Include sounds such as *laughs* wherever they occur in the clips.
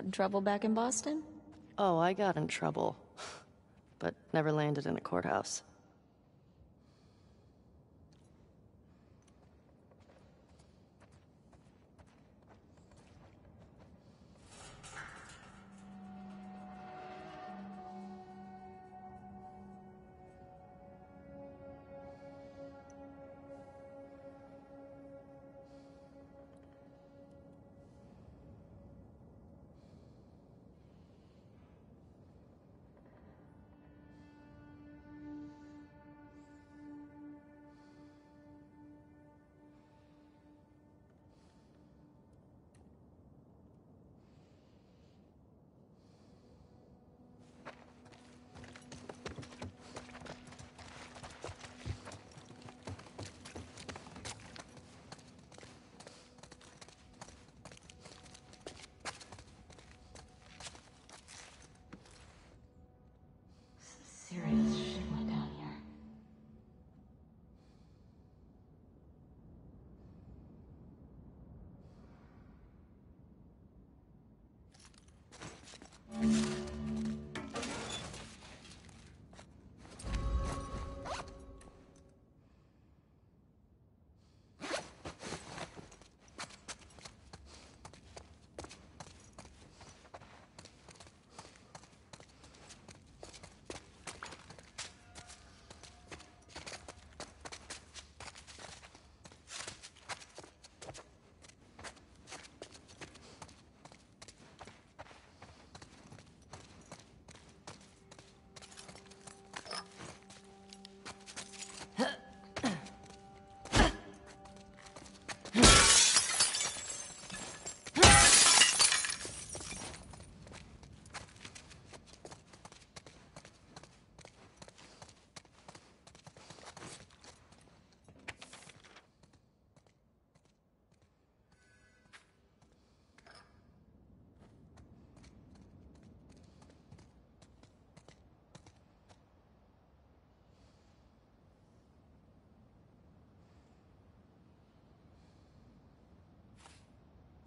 In trouble back in Boston? Oh, I got in trouble. *laughs* But never landed in a courthouse.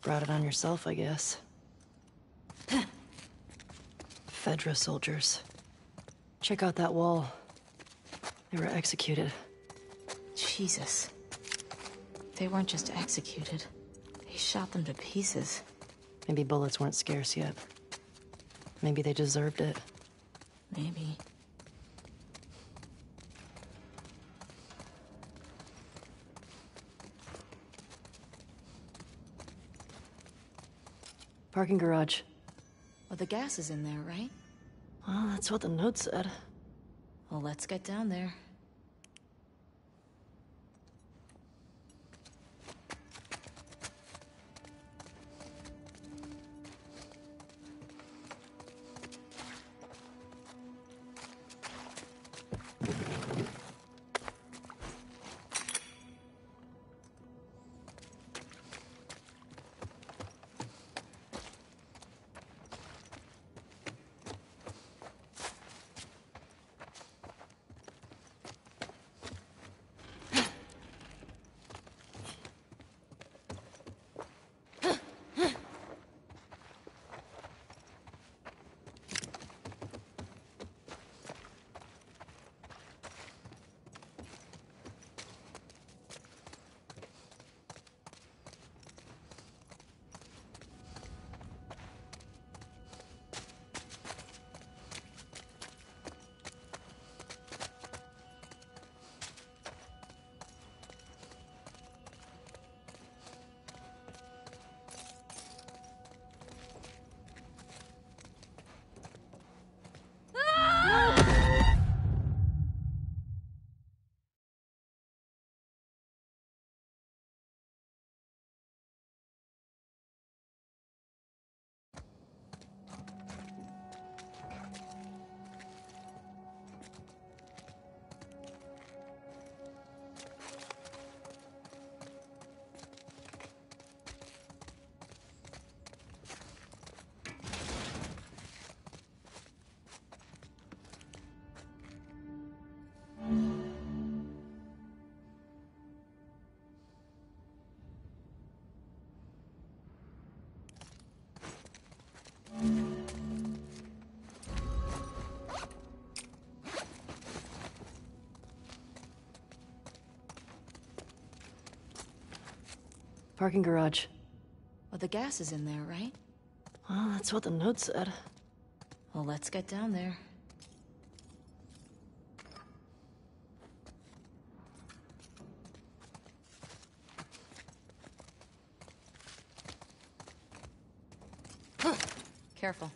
Brought it on yourself, I guess. *laughs* Fedra soldiers. Check out that wall. They were executed. Jesus. They weren't just executed. They shot them to pieces. Maybe bullets weren't scarce yet. Maybe they deserved it. Maybe. Parking garage. Well, the gas is in there, right? Well, that's what the note said. Well, let's get down there. Parking garage. Well, the gas is in there, right? Well, that's what the note said. Well, let's get down there. Careful.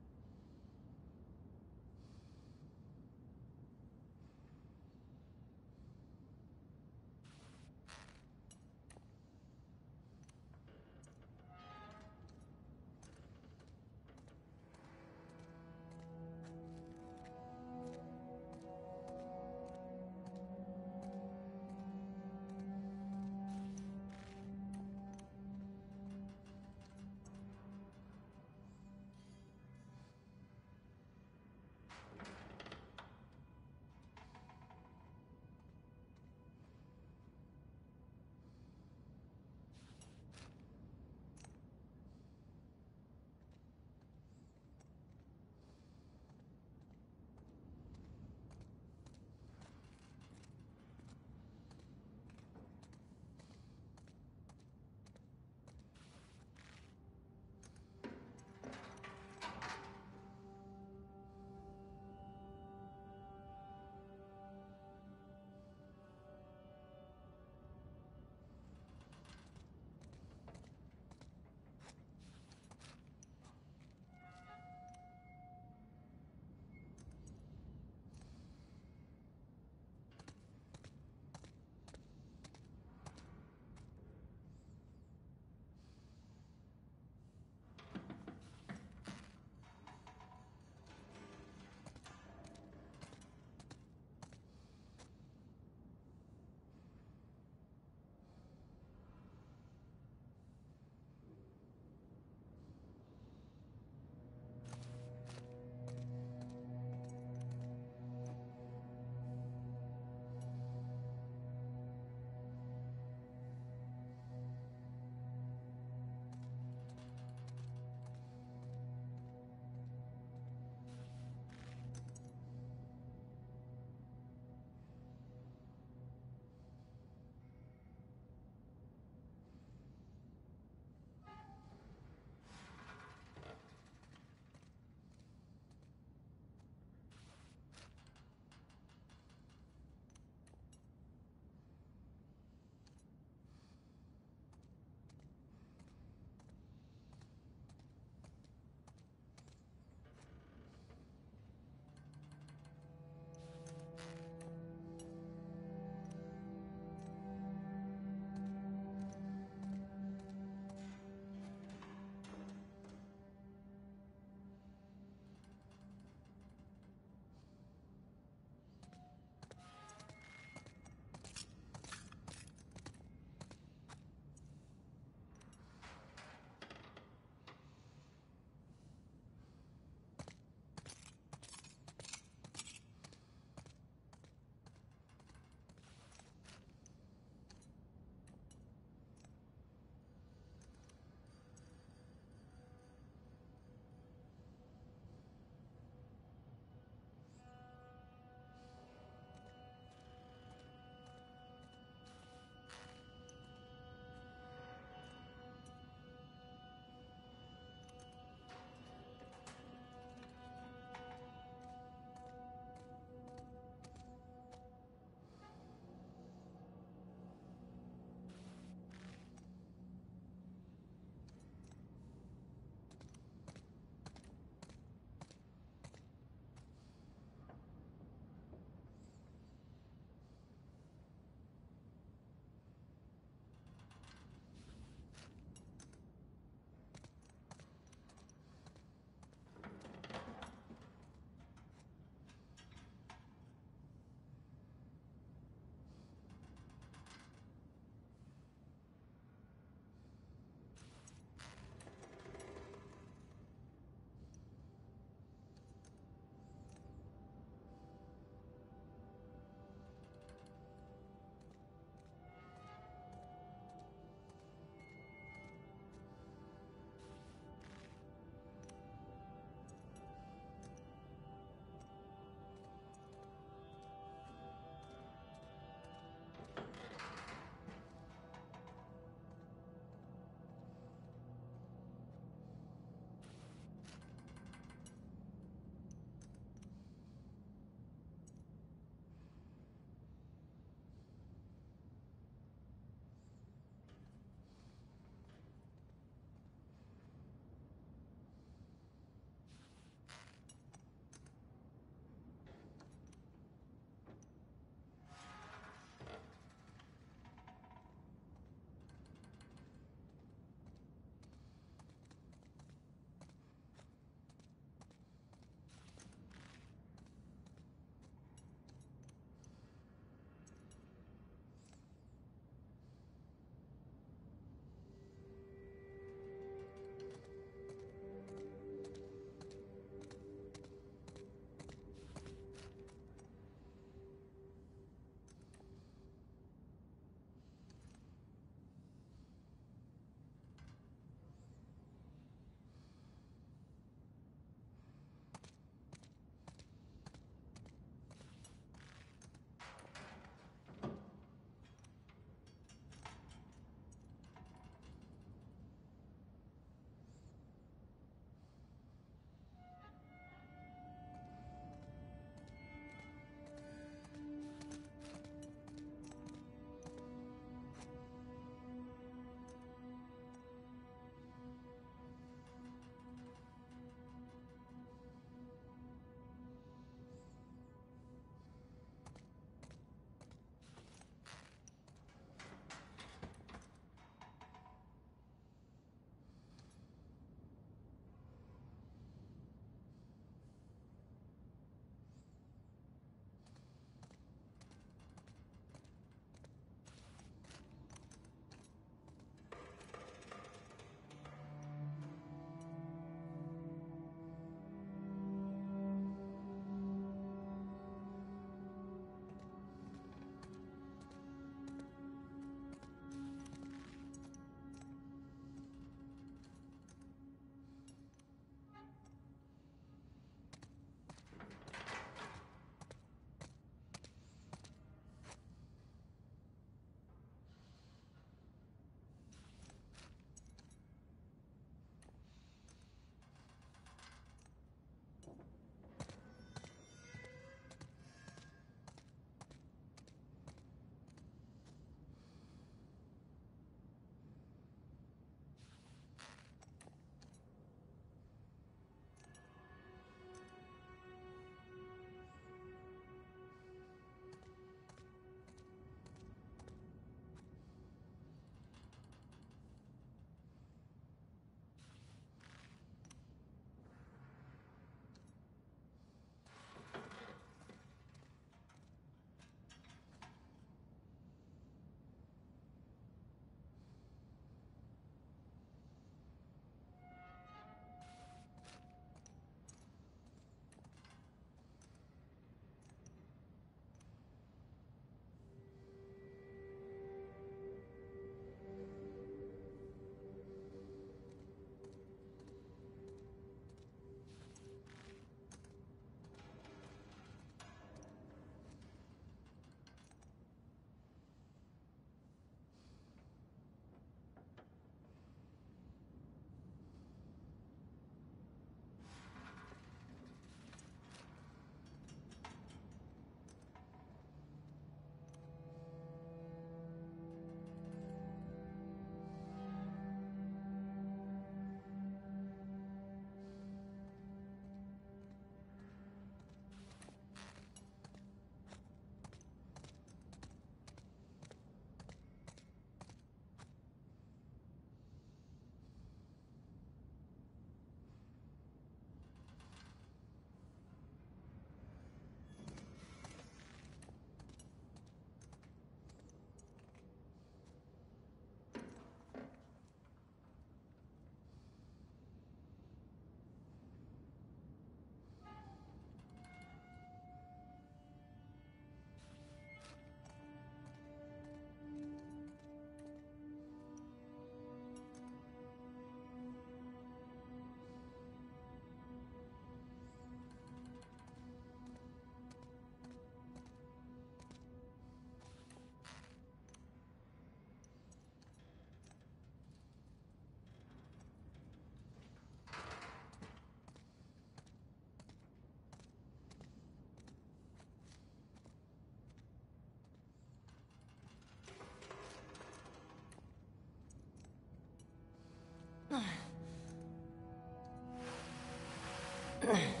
Shit!